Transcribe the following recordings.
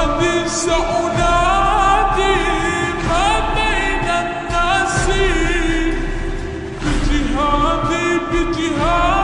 غادي سأنادي ما بين الناس بجهادي.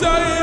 say